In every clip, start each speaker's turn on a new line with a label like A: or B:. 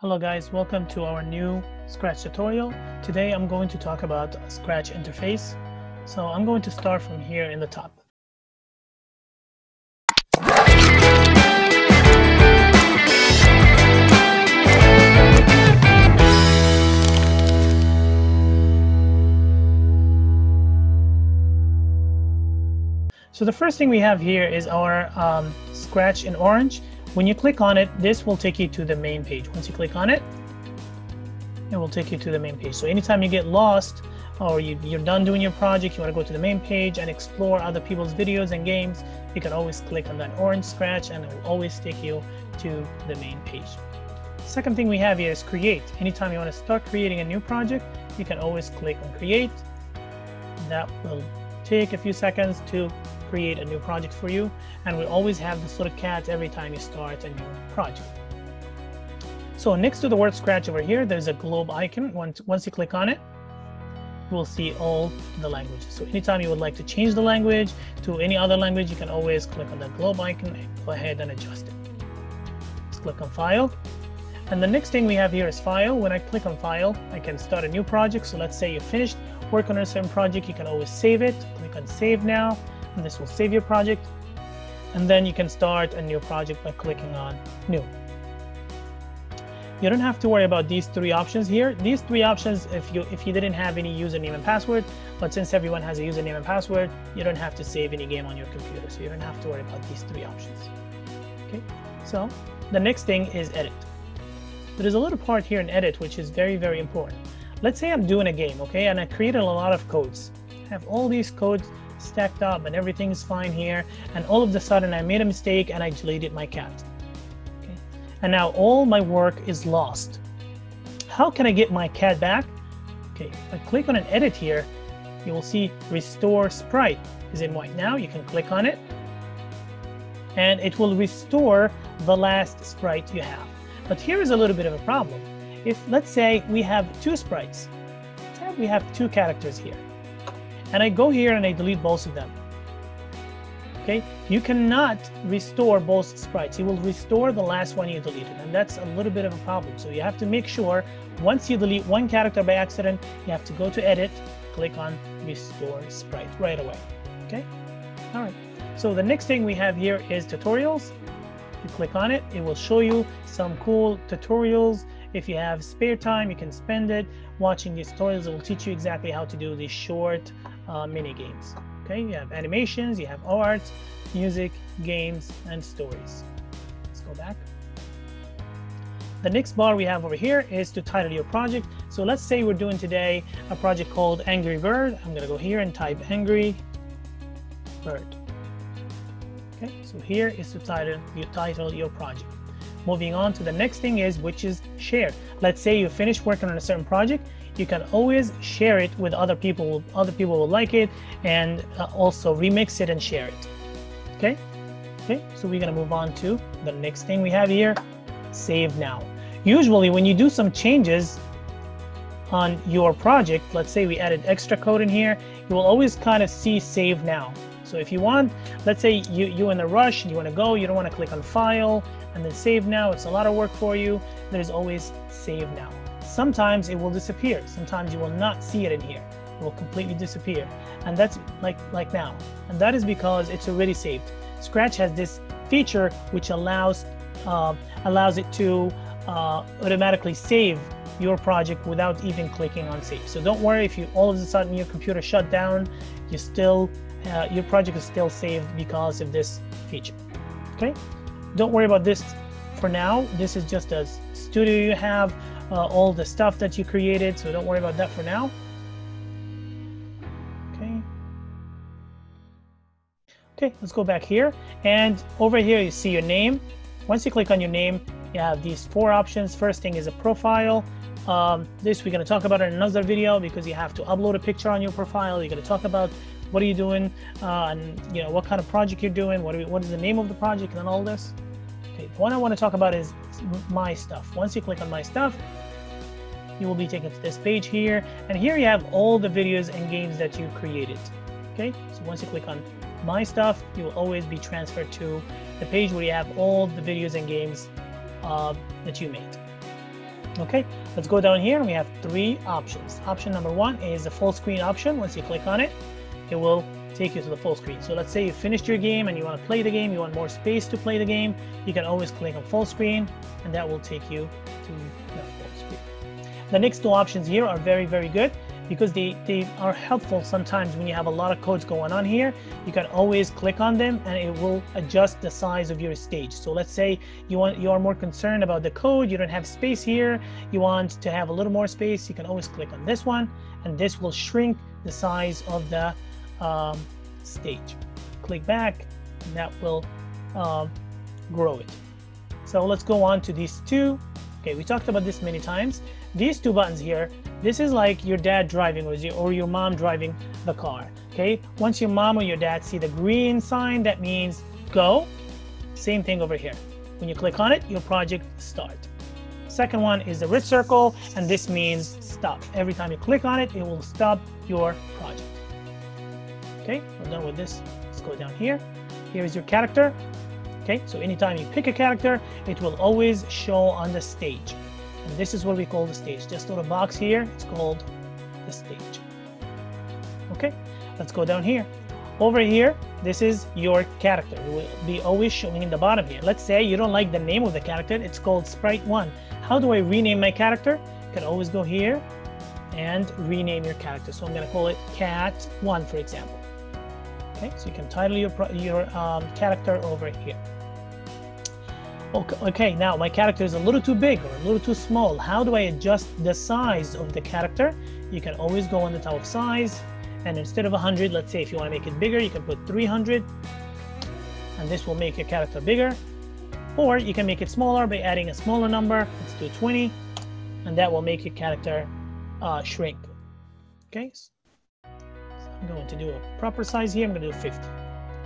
A: Hello guys, welcome to our new Scratch tutorial. Today I'm going to talk about Scratch interface. So I'm going to start from here in the top. So the first thing we have here is our um, Scratch in orange. When you click on it, this will take you to the main page. Once you click on it, it will take you to the main page. So anytime you get lost or you, you're done doing your project, you want to go to the main page and explore other people's videos and games, you can always click on that orange scratch and it will always take you to the main page. Second thing we have here is create. Anytime you want to start creating a new project, you can always click on create. That will take a few seconds to create a new project for you. And we always have this little cat every time you start a new project. So next to the word Scratch over here, there's a globe icon. Once, once you click on it, you will see all the languages. So anytime you would like to change the language to any other language, you can always click on the globe icon and go ahead and adjust it. Let's click on File. And the next thing we have here is File. When I click on File, I can start a new project. So let's say you finished work on a certain project, you can always save it. Click on Save Now and this will save your project. And then you can start a new project by clicking on New. You don't have to worry about these three options here. These three options, if you if you didn't have any username and password, but since everyone has a username and password, you don't have to save any game on your computer. So you don't have to worry about these three options. Okay, so the next thing is edit. There's a little part here in edit which is very, very important. Let's say I'm doing a game, okay, and I created a lot of codes. I have all these codes stacked up and everything is fine here. And all of a sudden I made a mistake and I deleted my cat. Okay. And now all my work is lost. How can I get my cat back? Okay, I click on an edit here, you will see restore sprite is in white now. You can click on it and it will restore the last sprite you have. But here is a little bit of a problem. If let's say we have two sprites, we have two characters here and I go here and I delete both of them. Okay, you cannot restore both sprites. You will restore the last one you deleted, and that's a little bit of a problem. So you have to make sure once you delete one character by accident, you have to go to edit, click on restore sprite right away. Okay, all right. So the next thing we have here is tutorials. You click on it, it will show you some cool tutorials. If you have spare time, you can spend it watching these tutorials. It will teach you exactly how to do these short uh, mini games. Okay, you have animations, you have art, music, games, and stories. Let's go back. The next bar we have over here is to title your project. So let's say we're doing today a project called Angry Bird. I'm gonna go here and type Angry Bird. Okay, so here is to title you title your project. Moving on to the next thing is which is share. Let's say you finish working on a certain project you can always share it with other people. Other people will like it and uh, also remix it and share it. Okay. Okay. So we're going to move on to the next thing we have here, save now. Usually when you do some changes on your project, let's say we added extra code in here, you will always kind of see save now. So if you want, let's say you, you're in a rush and you want to go, you don't want to click on file and then save now. It's a lot of work for you. There's always save now. Sometimes it will disappear. Sometimes you will not see it in here. It will completely disappear. And that's like, like now. And that is because it's already saved. Scratch has this feature which allows, uh, allows it to uh, automatically save your project without even clicking on save. So don't worry if you all of a sudden your computer shut down, you still uh, your project is still saved because of this feature. Okay, don't worry about this for now. This is just a studio you have uh, all the stuff that you created, so don't worry about that for now. Okay. Okay, let's go back here. And over here, you see your name. Once you click on your name, you have these four options. First thing is a profile. Um, this we're going to talk about in another video because you have to upload a picture on your profile. You're going to talk about what are you doing uh, and you know what kind of project you're doing, what, we, what is the name of the project and all this. Okay, the one I want to talk about is my stuff. Once you click on my stuff, you will be taken to this page here. And here you have all the videos and games that you created. Okay, so once you click on my stuff, you will always be transferred to the page where you have all the videos and games uh, that you made. Okay, let's go down here and we have three options. Option number one is the full screen option. Once you click on it, it will take you to the full screen. So let's say you finished your game and you want to play the game, you want more space to play the game, you can always click on full screen and that will take you to the full screen. The next two options here are very, very good because they, they are helpful sometimes when you have a lot of codes going on here. You can always click on them and it will adjust the size of your stage. So let's say you want you are more concerned about the code, you don't have space here, you want to have a little more space, you can always click on this one and this will shrink the size of the um, stage. Click back and that will um, grow it. So let's go on to these two. Okay, we talked about this many times. These two buttons here, this is like your dad driving or your, or your mom driving the car. Okay, once your mom or your dad see the green sign, that means go. Same thing over here. When you click on it, your project start. Second one is the red circle, and this means stop. Every time you click on it, it will stop your project. Okay, we're done with this. Let's go down here. Here is your character. Okay, so anytime you pick a character, it will always show on the stage. And this is what we call the stage. Just little box here, it's called the stage. Okay, let's go down here. Over here, this is your character. It will be always showing in the bottom here. Let's say you don't like the name of the character. It's called Sprite1. How do I rename my character? You can always go here and rename your character. So I'm going to call it Cat1, for example. Okay, so you can title your, your um, character over here. Okay, okay, now my character is a little too big or a little too small. How do I adjust the size of the character? You can always go on the top of size and instead of 100, let's say if you want to make it bigger, you can put 300 and this will make your character bigger. Or you can make it smaller by adding a smaller number. Let's do 20 and that will make your character uh, shrink. Okay, I'm going to do a proper size here. I'm going to do 50.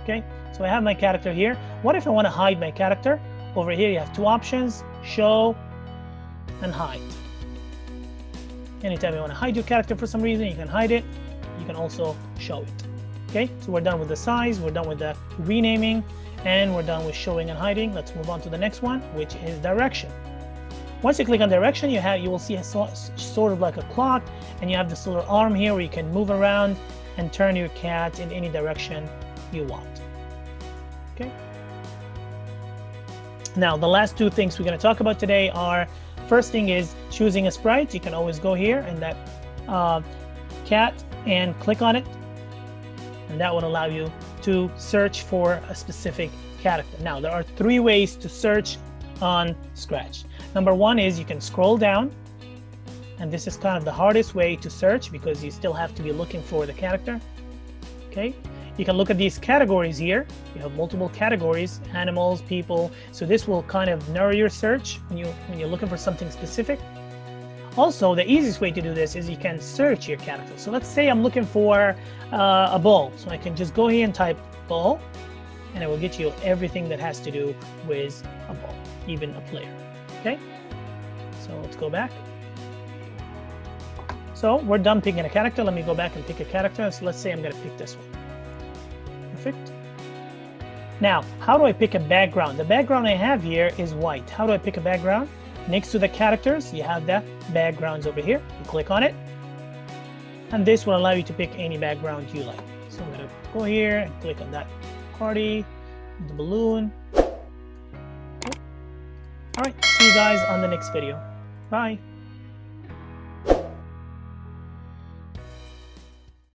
A: Okay, so I have my character here. What if I want to hide my character? Over here, you have two options, show and hide. Anytime you want to hide your character for some reason, you can hide it. You can also show it. Okay, so we're done with the size, we're done with the renaming, and we're done with showing and hiding. Let's move on to the next one, which is direction. Once you click on direction, you have you will see a sort of like a clock, and you have this little arm here where you can move around and turn your cat in any direction you want. Okay. Now, the last two things we're going to talk about today are first thing is choosing a sprite. You can always go here and that uh, cat and click on it. And that will allow you to search for a specific character. Now, there are three ways to search on Scratch. Number one is you can scroll down and this is kind of the hardest way to search because you still have to be looking for the character. Okay, you can look at these categories here. You have multiple categories, animals, people. So this will kind of narrow your search when, you, when you're looking for something specific. Also, the easiest way to do this is you can search your character. So let's say I'm looking for uh, a ball. So I can just go here and type ball, and it will get you everything that has to do with a ball, even a player. Okay, so let's go back. So we're done picking a character. Let me go back and pick a character. So let's say I'm going to pick this one. Perfect. Now, how do I pick a background? The background I have here is white. How do I pick a background? Next to the characters, you have the backgrounds over here. You click on it. And this will allow you to pick any background you like. So I'm going to go here and click on that party, the balloon. All right, see you guys on the next video. Bye.